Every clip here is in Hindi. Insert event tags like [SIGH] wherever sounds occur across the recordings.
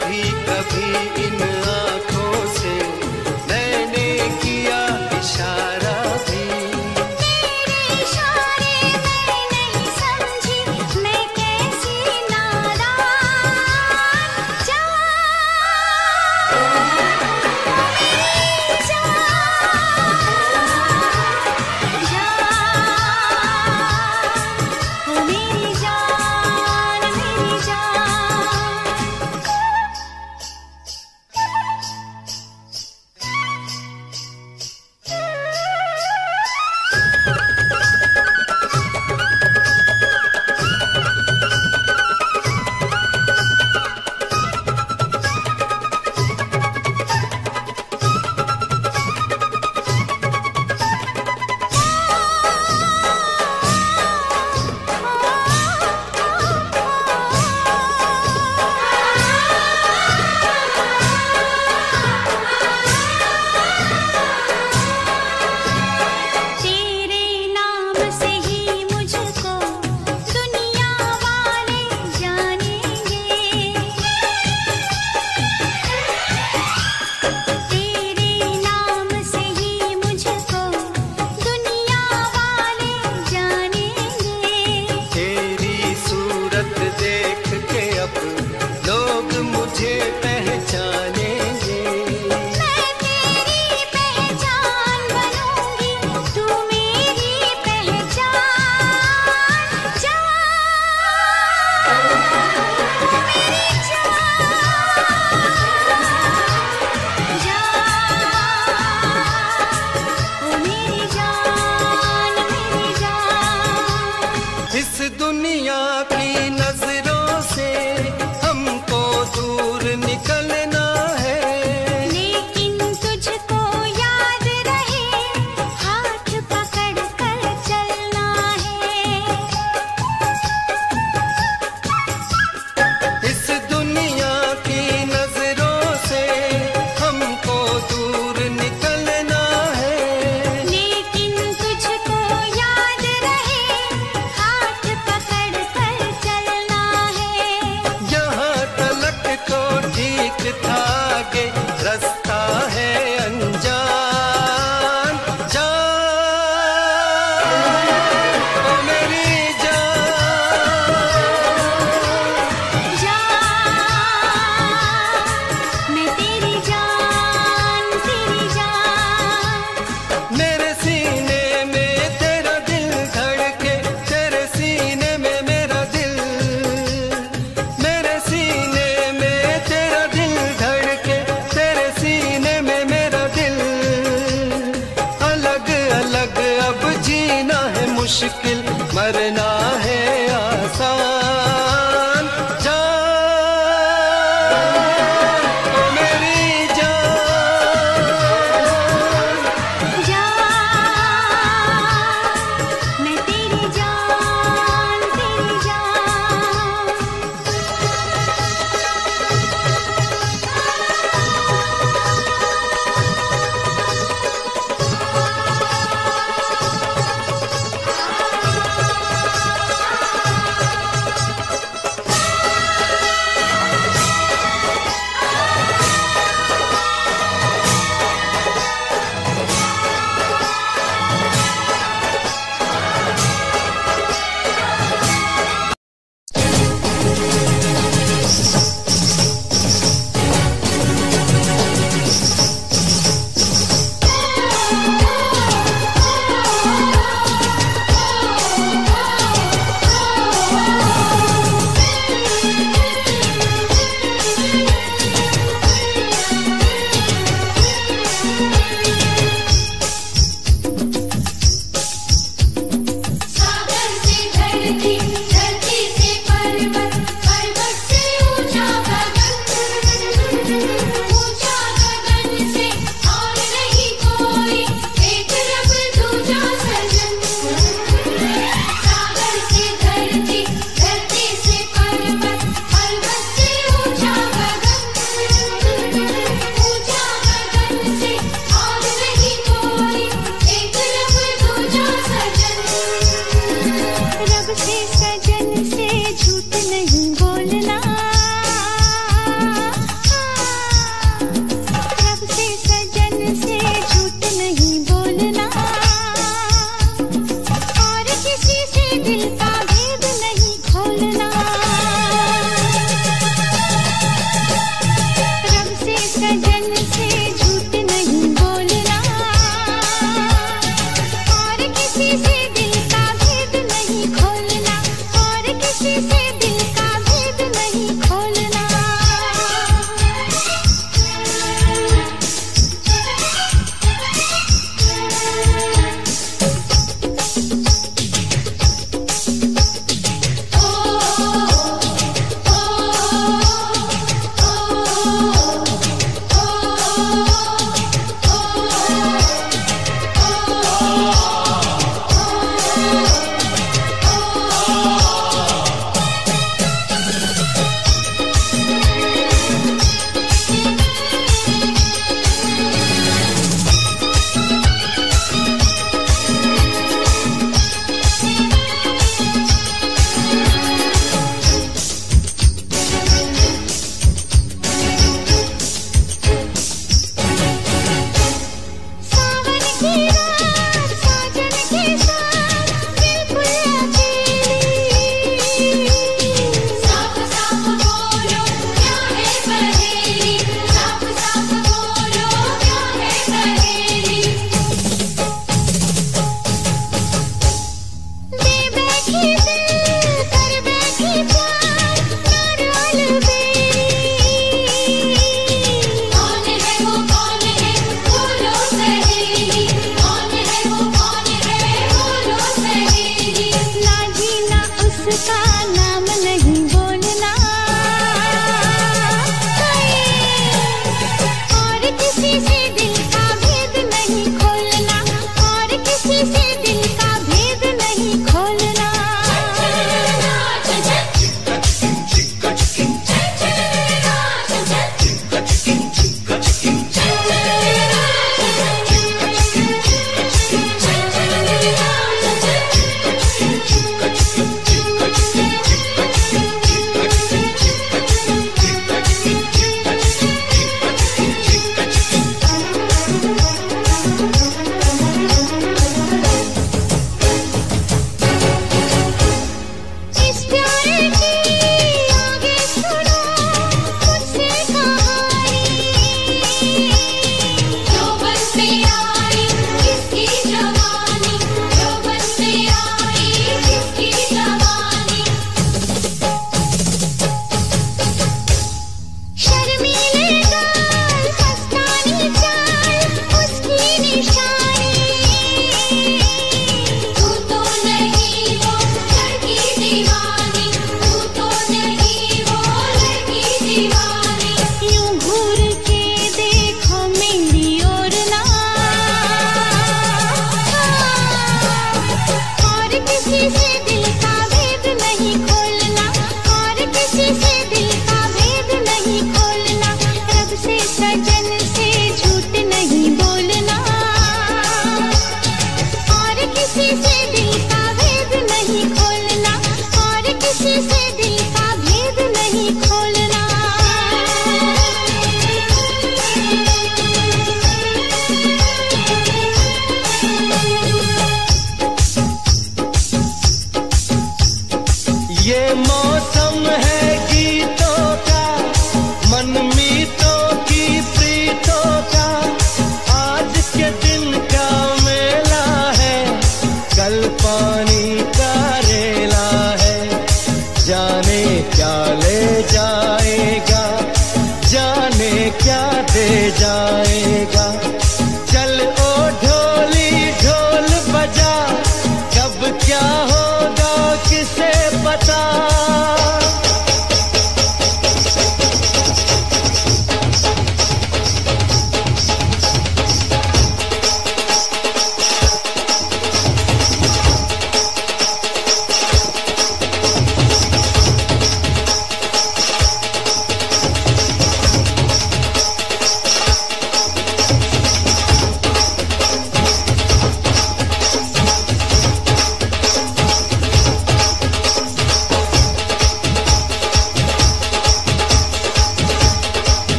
कभी कभी इन आँखों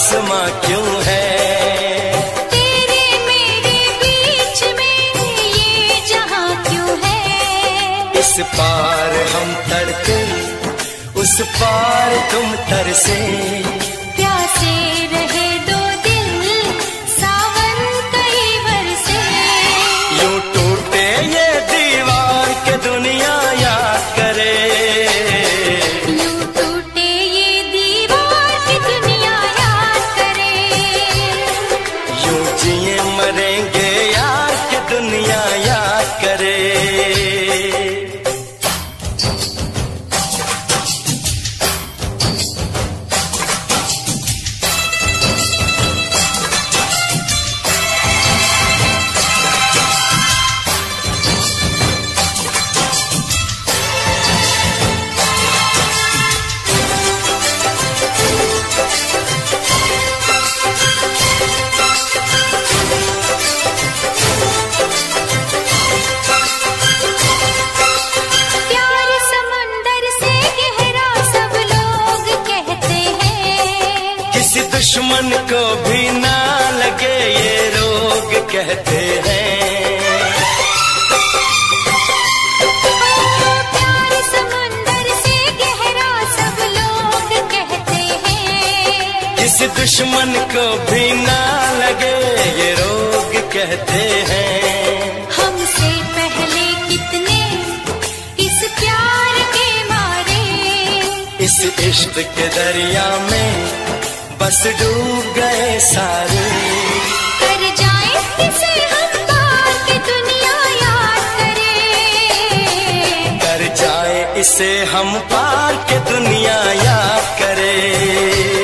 आसमां क्यों है? तेरे पार हम तरते उस पार तुम तरसे। करते हैं। हमसे पहले कितने इस प्यार के मारे। इस इश्क के दरिया में बस डूब गए सारे। कर जाए किसे हम बात दुनिया याद करे। कर जाए इसे हम पार के दुनिया याद करे।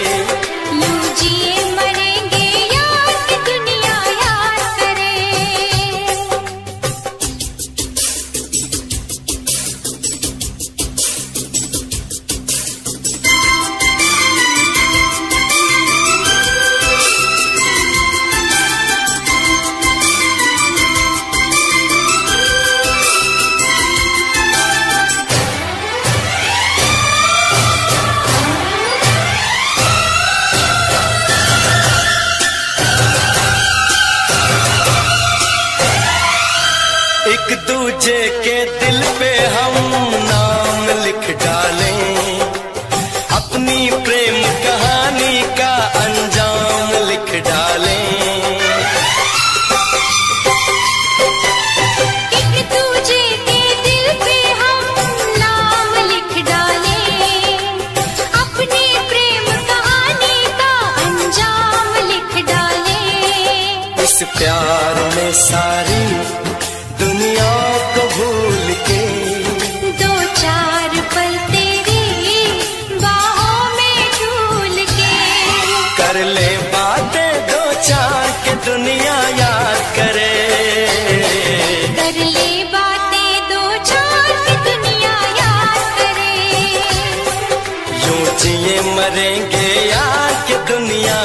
जिए मरेंगे या कि दुनिया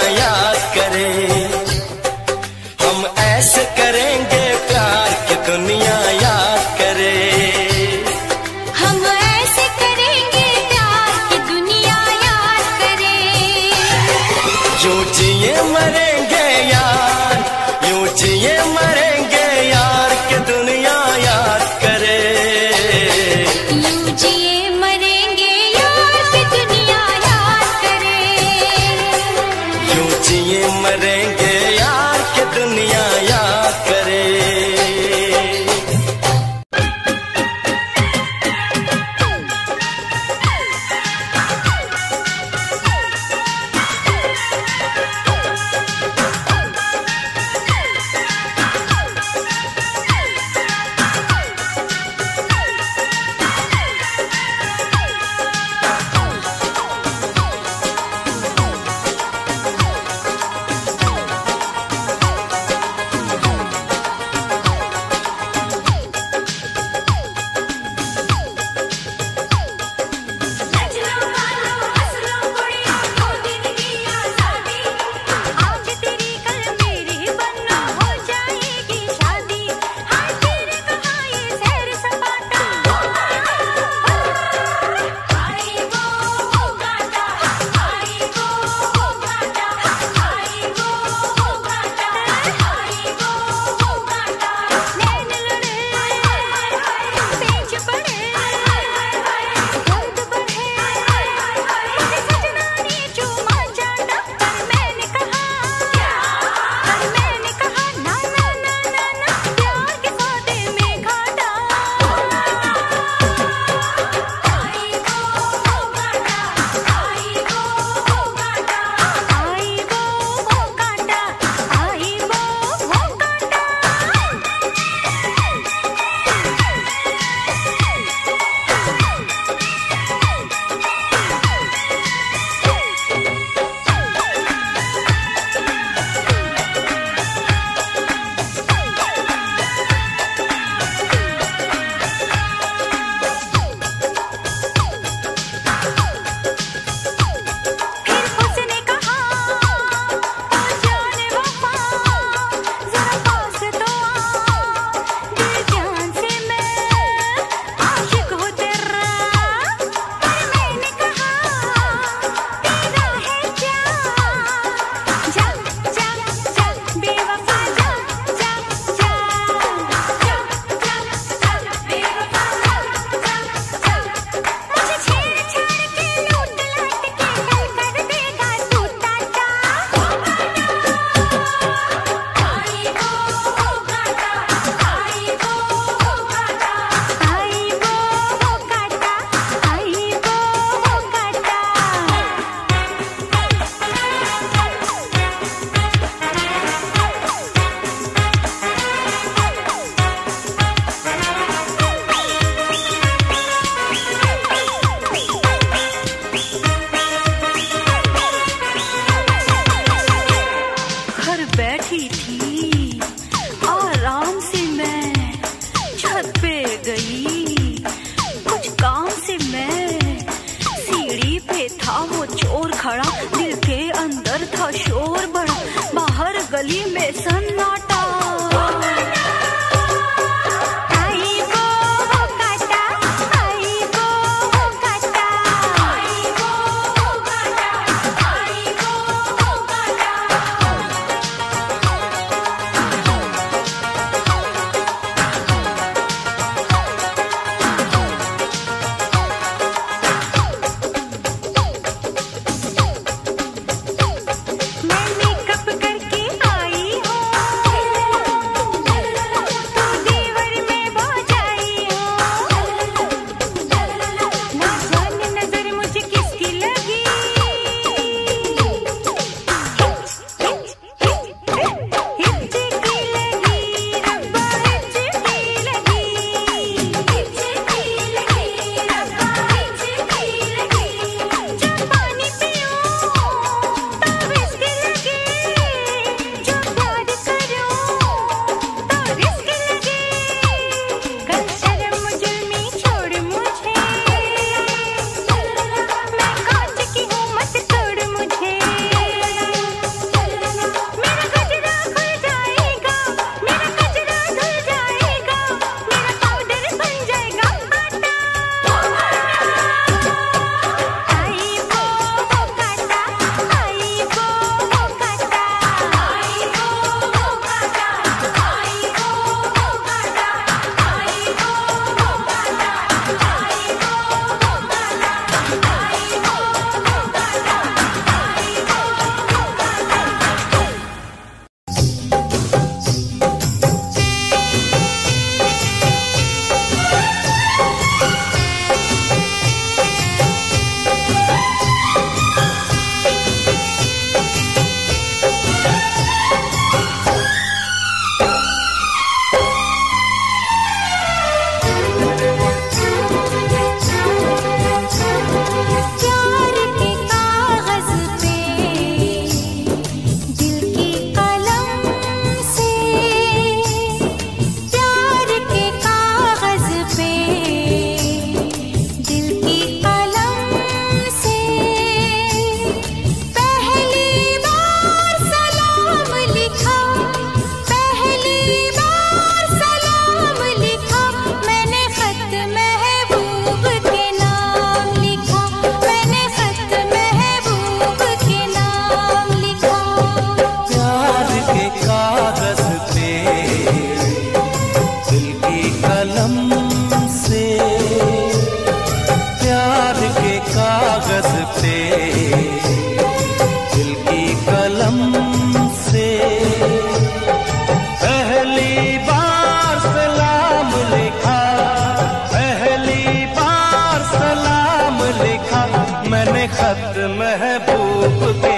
महबूब के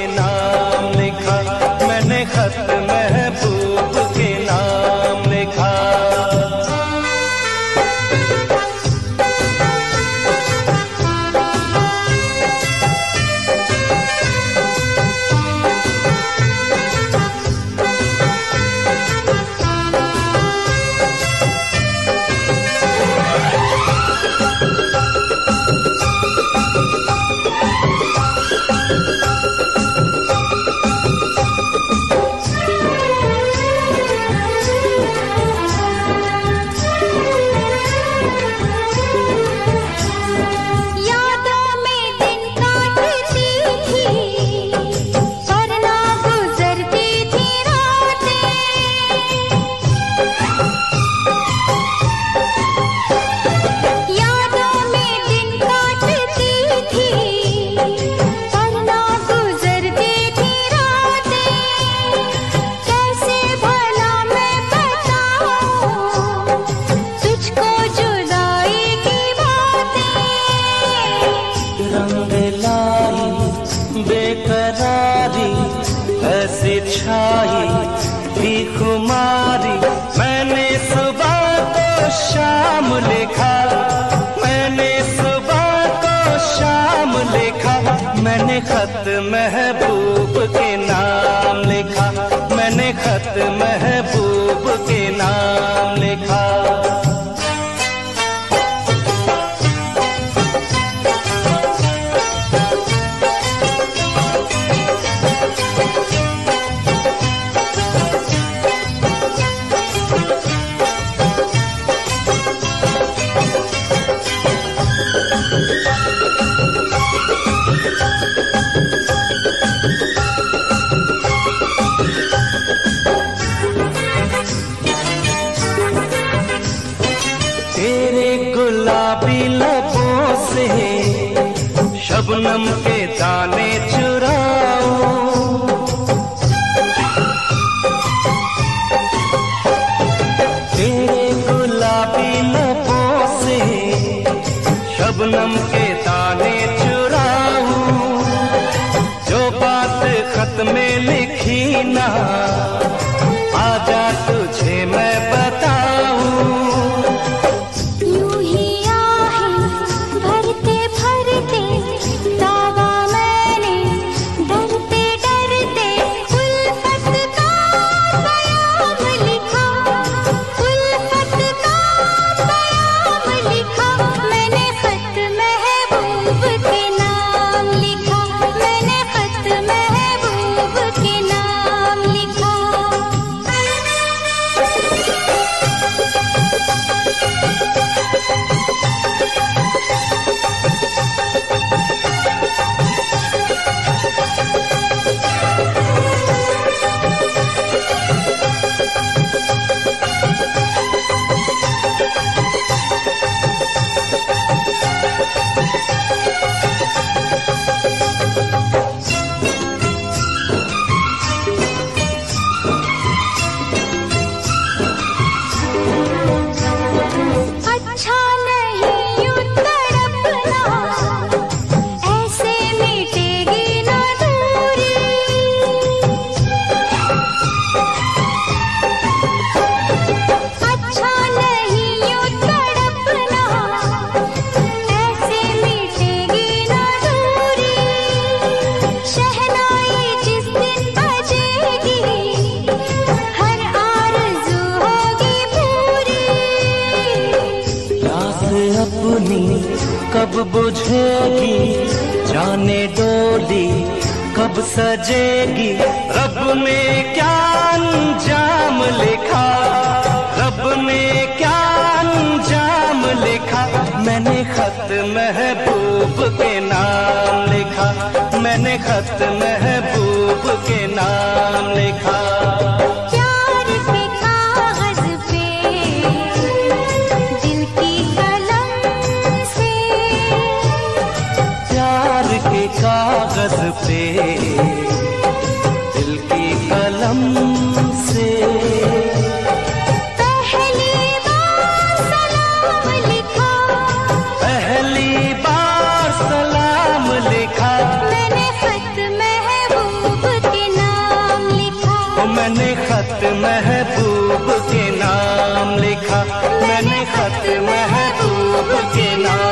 के नाम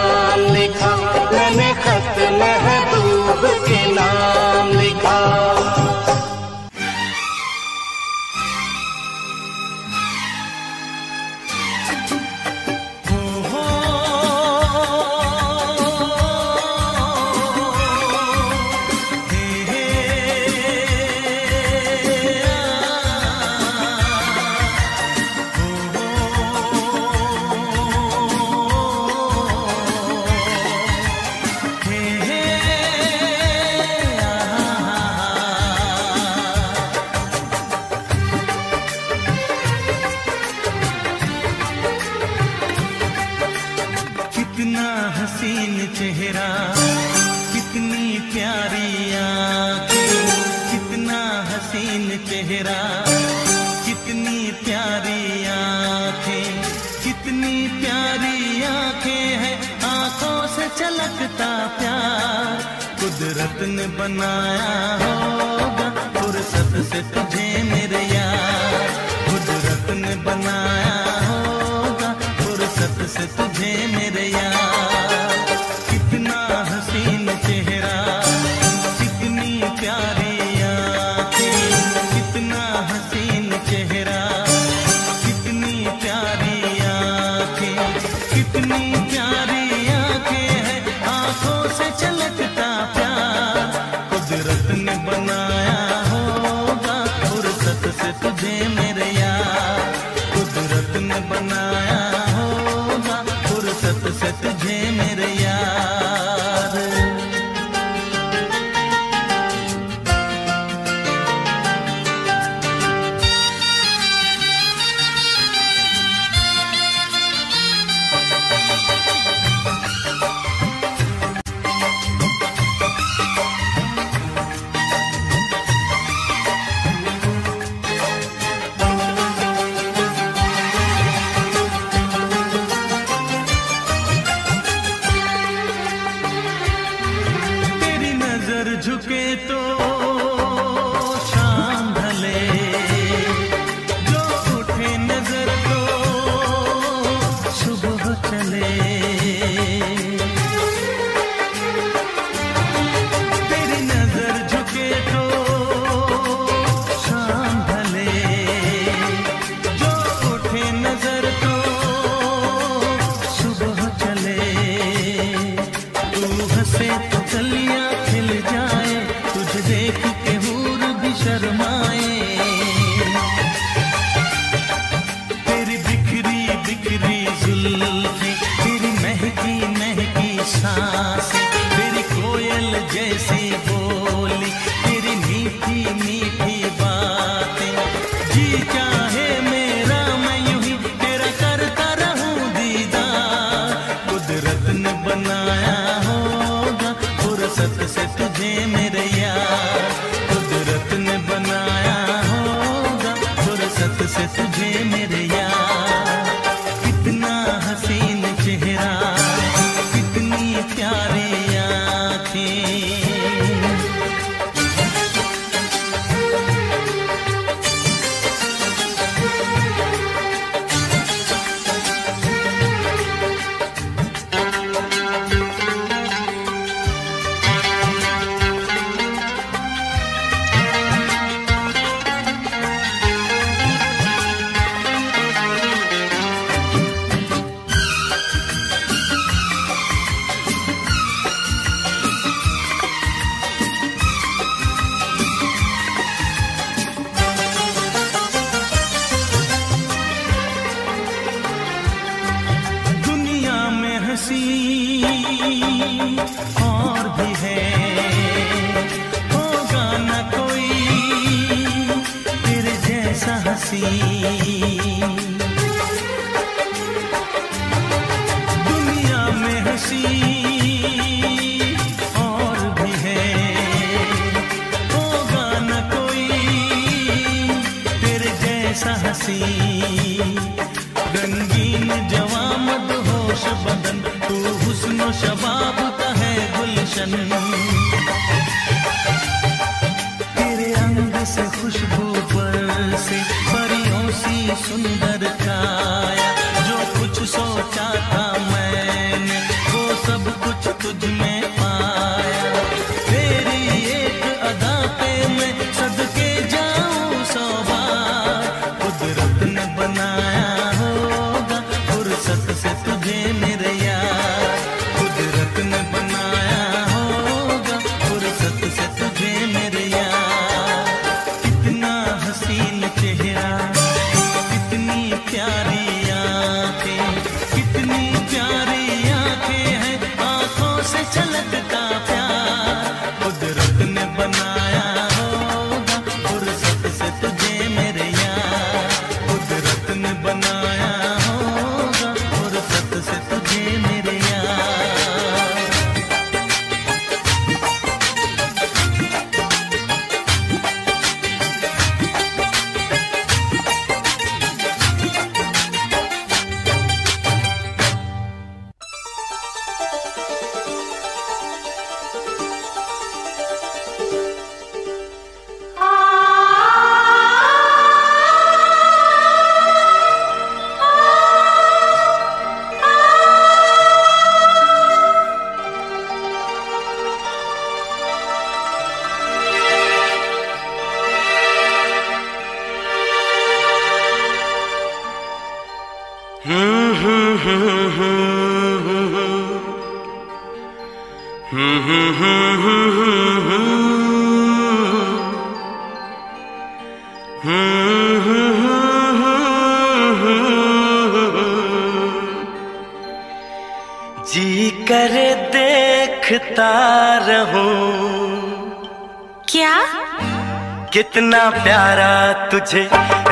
कितना प्यारा तुझे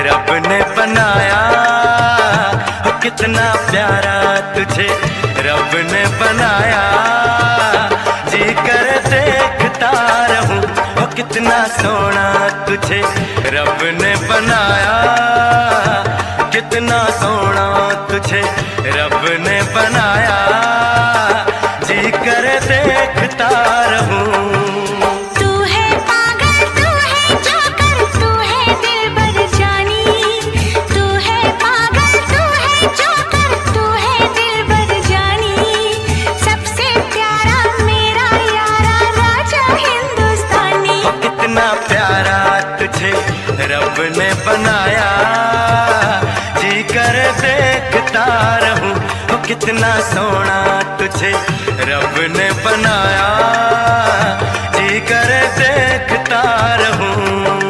रब ने बनाया। हो कितना प्यारा तुझे रब ने बनाया। जी कर देखता रहूँ हो कितना सोना तुझे रब ने बनाया। कितना सोना तुझे रब ने बनाया। जी कर देखता रहूँ कितना सोना तुझे रब ने बनाया। जी कर देखता रहूँ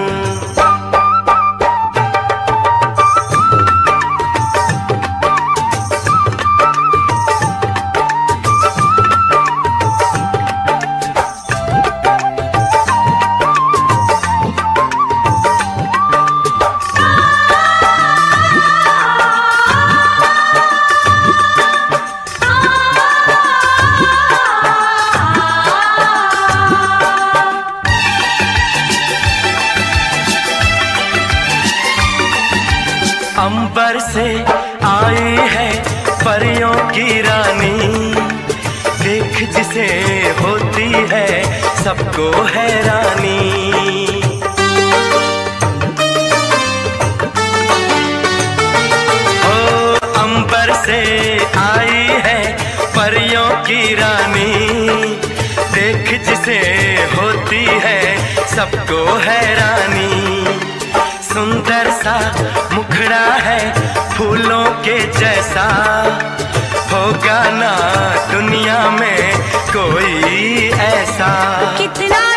सबको हैरानी। सुंदर सा मुखड़ा है फूलों के जैसा। होगा ना दुनिया में कोई ऐसा। कितना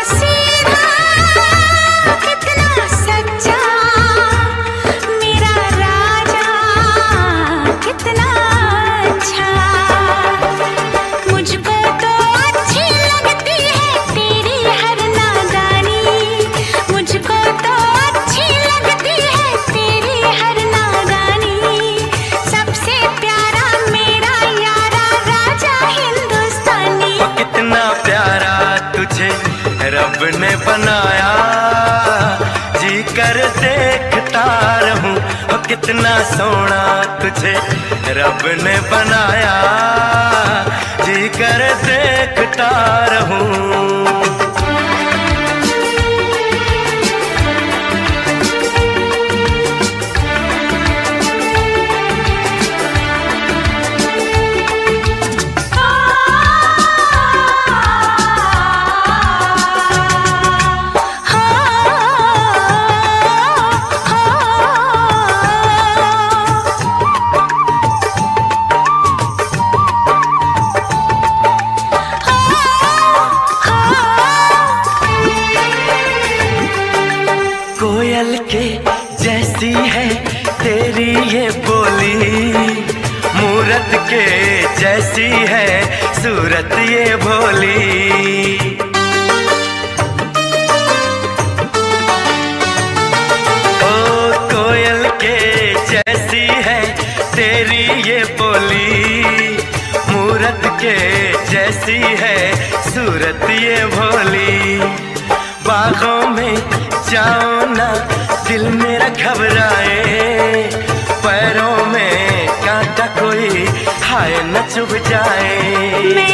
कितना सोना तुझे रब ने बनाया। जी कर देखता रहूँ। ये बोली, मूरत के जैसी है सूरत ये भोली। ओ कोयल के जैसी है तेरी ये बोली, मूरत के जैसी है सूरत ये भोली। बागों में जाओ ना, दिल मेरा घबराए। कोई हाय न चुभ जाए।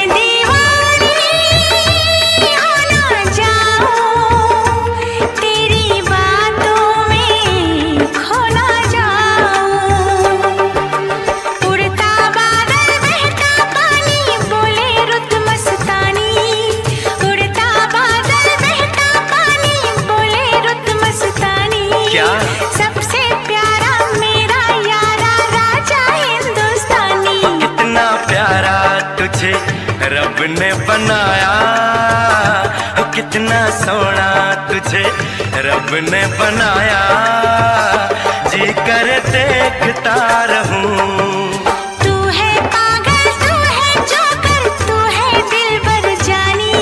रब ने बनाया जी कर देखता रहूँ। तू है पागल तू है जोकर तू है दिलबर जानी।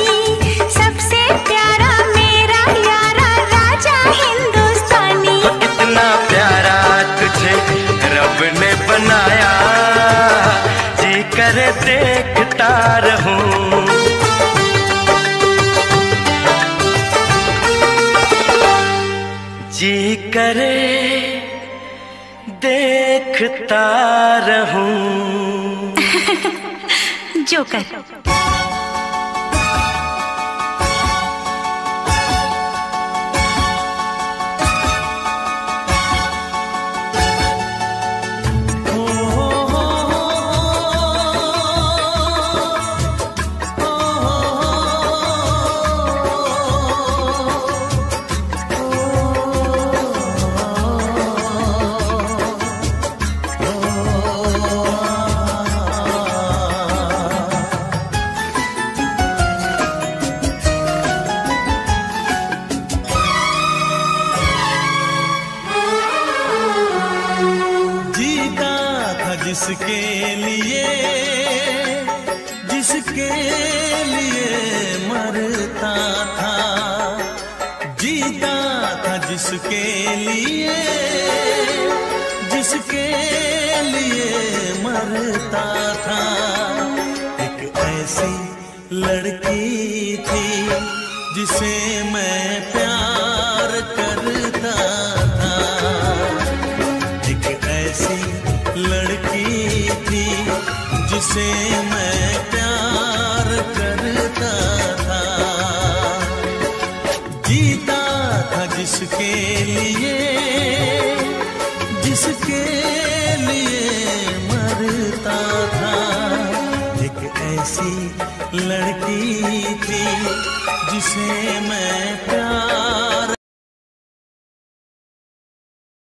सबसे प्यारा मेरा यारा राजा हिंदुस्तानी। कितना प्यारा तुझे रब ने बनाया जी कर देखता रहूँ। करे देखता रहूँ। [LAUGHS] जोकर। जिसे मैं प्यार करता था। एक ऐसी लड़की थी जिसे मैं प्यार करता था। जीता था जिसके लिए जिसके लिए मरता था। एक ऐसी लड़की थी जिसे मैं प्यार